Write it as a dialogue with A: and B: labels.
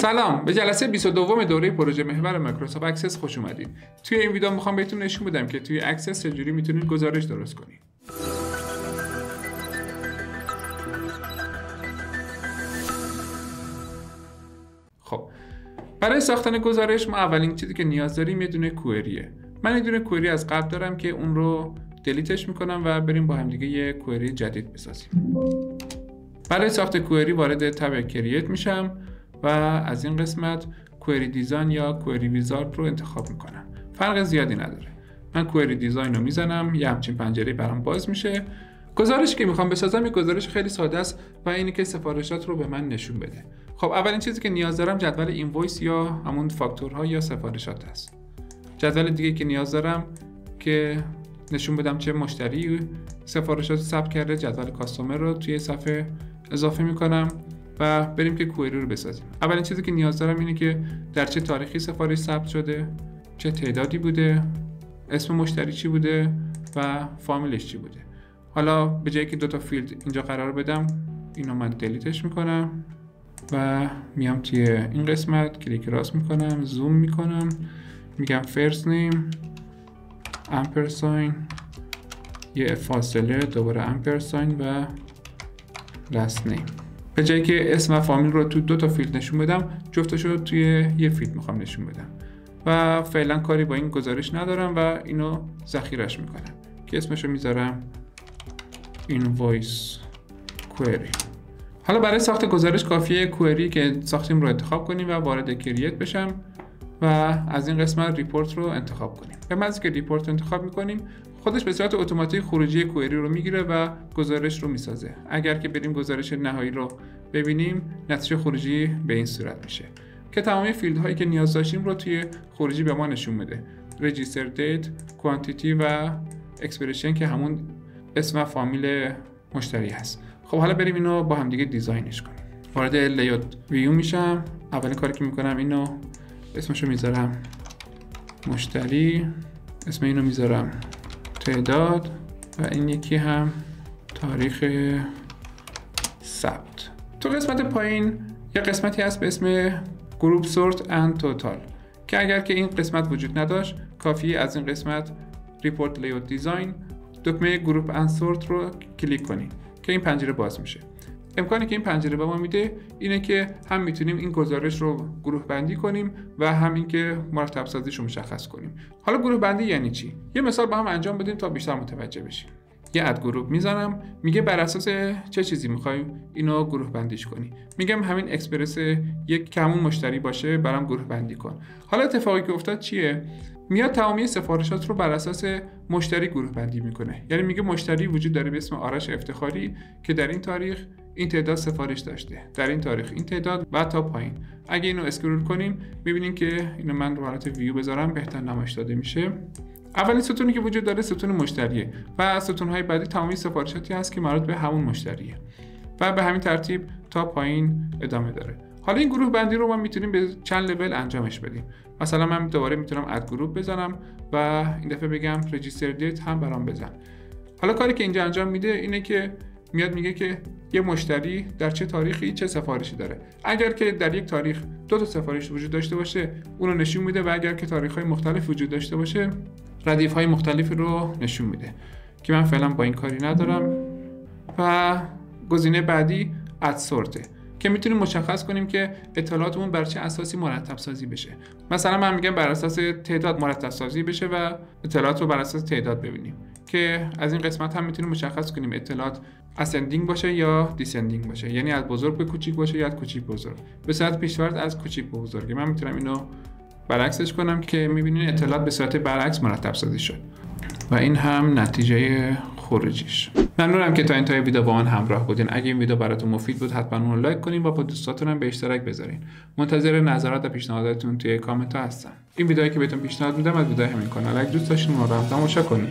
A: سلام. به جلسه 22 دوره پروژه محور مایکروسافت اکسس خوش اومدید توی این ویدیو می‌خوام بهتون نشون بدم که توی اکسس چجوری می‌تونید گزارش درست کنید. خب برای ساختن گزارش ما اولین چیزی که نیاز داریم یه دونه query یه. من یه دونه query از قبل دارم که اون رو delete ش می‌کنم و بریم با هم دیگه یه query جدید بسازیم. برای ساخت query وارد تب create میشم. و از این قسمت query design یا query wizard رو انتخاب می‌کنم. فرق زیادی نداره. من query design رو می‌زنم یه همچین پنجره برام باز میشه. گزارشی که می‌خوام بسازم یه گزارش خیلی ساده است و اینی که سفارشات رو به من نشون بده. خب اولین چیزی که نیاز دارم جدول invoice یا همون فاکتورها یا سفارشات هست جدول دیگه که نیاز دارم که نشون بدم چه مشتری سفارشات ثبت کرده جدول customer رو توی صفحه اضافه می‌کنم. و بریم که query رو بسازیم. اولین چیزی که نیاز دارم اینه که در چه تاریخی سفارش ثبت شده چه تعدادی بوده اسم مشتری چی بوده و فامیلش چی بوده. حالا به جایی که دو تا فیلد اینجا قرار بدم اینو من delete ش می‌کنم و میام توی این قسمت کلیک راست می‌کنم زوم می‌کنم میگم first name ampersand یه فاصله دوباره ampersand و last name به جایی که اسم و فامیل رو تو دو تا فیلد نشون بدم جفتش رو توی یه فیلد می‌خوام نشون بدم. و فعلا کاری با این گزارش ندارم و اینو ذخیرش می‌کنم. که اسمش رو می‌ذارم invoice query. حالا برای ساخت گزارش کافیه query که ساختیم رو انتخاب کنیم و وارد create بشم. و از این قسمت report رو انتخاب کنیم. به محض که report رو انتخاب می‌کنیم خودش به صورت اتوماتیک خروجی query رو می‌گیره و گزارش رو می‌سازه. اگر که بریم گزارش نهایی رو ببینیم نتیجه خروجی به این صورت میشه. که تمامی فیلد هایی که نیاز داشتیم رو توی خروجی به ما نشون میده register date quantity و expression که همون اسم و فامیل مشتری هست. خب حالا بریم اینو با هم دیگه design ش کنیم. وارد layout view میشم. اولین کاری که می‌کنم اینو اسمشو می‌ذارم مشتری. اسم اینو می‌ذارم تعداد و این یکی هم تاریخ ثبت. تو قسمت پایین یه قسمتی هست به اسم group sort and total که اگر که این قسمت وجود نداشت کافی از این قسمت report layout design دکمه group and sort رو کلیک کنید که این پنجره باز میشه. امکانی که این پنجره به ما میده اینه که هم می‌تونیم این گزارش رو گروه بندی کنیم و هم اینکه مرتب سازیش رو مشخص کنیم. حالا گروه بندی یعنی چی؟ یه مثال با هم انجام بدیم تا بیشتر متوجه بشیم. یه add group می‌زنم میگه بر اساس چه چیزی می‌خوای اینو گروه بندیش کنی؟ میگم همین expression یا همون مشتری باشه برام گروه بندی کن. حالا اتفاقی که افتاد چیه؟ میاد تمامی سفارشات رو بر اساس مشتری گروه بندی می‌کنه. یعنی میگه مشتری وجود داره به اسم آرش افتخاری که در این تاریخ این تعداد سفارش داشته. در این تاریخ این تعداد و تا پایین. اگه اینو اسکرول کنیم می‌بینیم که اینو من رو حالت ویو بذارم بهتر نمایش داده میشه. اولین ستونی که وجود داره ستون مشتریه و ستون های بعدی تمامی سفارشاتی هست که مربوط به همون مشتریه و به همین ترتیب تا پایین ادامه داره. حالا این گروه بندی رو ما می‌تونیم به چند لول انجامش بدیم. مثلا من دوباره می‌تونم اد گروپ بزنم و این دفعه بگم رجیستر دیت هم برام بزن. حالا کاری که اینجا انجام میده اینه که میاد میگه که یه مشتری در چه تاریخی چه سفارشی داره. اگر که در یک تاریخ دو تا سفارش وجود داشته باشه اون رو نشون میده و اگر که تاریخ های مختلف وجود داشته باشه ردیف های مختلفی رو نشون میده. که من فعلا با این کاری ندارم. و گزینه بعدی ادسورته. که می‌تونیم مشخص کنیم که اطلاعاتمون بر چه اساسی مرتب سازی بشه. مثلا من میگم بر اساس تعداد مرتب سازی بشه و اطلاعات رو بر اساس تعداد ببینیم. که از این قسمت هم می‌تونیم مشخص کنیم اطلاعات ascending باشه یا descending باشه. یعنی از بزرگ به کوچیک باشه یا از کوچیک بزرگ. به صورت پیش‌فرض از کوچیک به بزرگ. من می‌تونم اینو برعکسش کنم که می‌بینید اطلاعات به صورت برعکس مرتب سازی شد. و این هم نتیجه خروجیش. ممنونم که تا انتهای ویدیو با من همراه بودین. اگه این ویدیو براتون مفید بود حتما اون لایک کنین و با دوستاتون هم به اشتراک بذارین. منتظر نظرات و پیشنهاداتتون توی کامنت ها هستم. این ویدیویی که بهتون پیشنهاد میدم از ویدیو همین کانال. اگه دوست داشتین اون رو تماشا کنین.